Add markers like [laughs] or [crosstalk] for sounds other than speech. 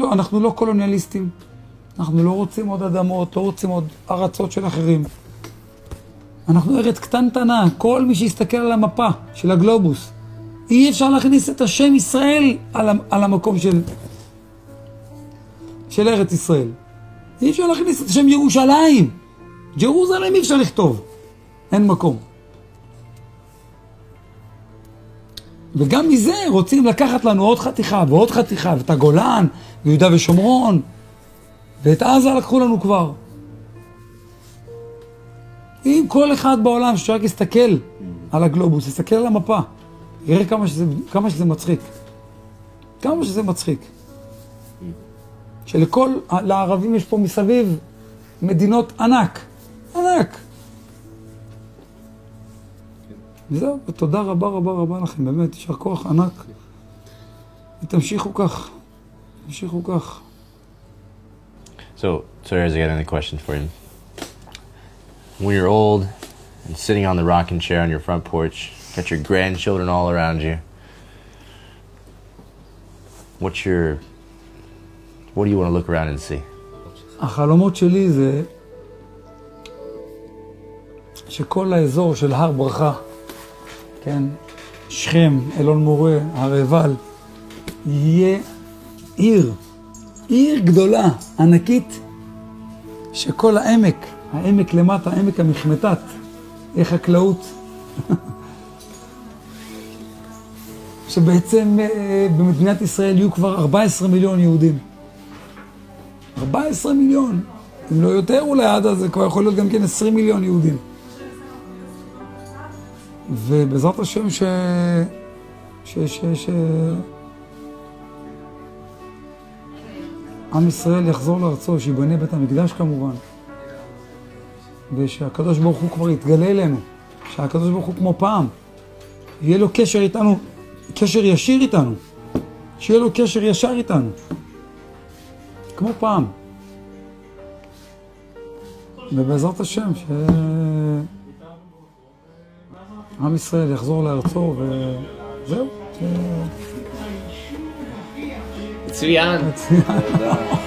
לא, אנחנו לא קולוניאליסטים. אנחנו לא רוצים עוד אדמות, לא רוצים עוד ארצות של אחרים. אנחנו ארץ קטנטנה, כל מי שיסתכל על המפה של הגלובוס, אי אפשר להכניס את השם ישראל על, על המקום של, של ארץ ישראל. אי אפשר להכניס את השם ירושלים. ג'רוזלם אי אפשר לכתוב, אין מקום. וגם מזה רוצים לקחת לנו עוד חתיכה ועוד חתיכה, ואת הגולן, ויהודה ושומרון, ואת עזה לקחו לנו כבר. אם כל אחד בעולם שרק יסתכל על הגלובוס, יסתכל על המפה, יראה כמה שזה, כמה שזה מצחיק. כמה שזה מצחיק. שלכל, לערבים יש פה מסביב מדינות ענק, ענק. וזהו, ותודה רבה רבה רבה לכם, באמת, יישר כוח ענק. ותמשיכו כך, תמשיכו כך. So, sorry, I got another question for you. When you're old and sitting on the rocking chair on your front porch, got your grandchildren all around you, what's your, what do you want to look around and see? החלומות שלי זה שכל האזור של הר ברכה, כן, שכם, אלון מורה, הר עיבל, יהיה עיר, עיר גדולה, ענקית, שכל העמק, העמק למטה, עמק המחמטת, יהיה חקלאות. [laughs] שבעצם אה, במדינת ישראל יהיו כבר 14 מיליון יהודים. 14 מיליון. אם לא יותר אולי עד אז זה כבר יכול להיות גם כן 20 מיליון יהודים. ובעזרת השם ש... ש... ש... ש... עם ישראל יחזור לארצו, שיבנה בית המקדש כמובן, ושהקדוש ברוך הוא כבר יתגלה אלינו, שהקדוש ברוך הוא כמו פעם, יהיה לו קשר איתנו, קשר ישיר איתנו, שיהיה לו קשר ישר איתנו, כמו פעם. ובעזרת השם, שעם ישראל יחזור לארצו, וזהו. מצוין. מצוין.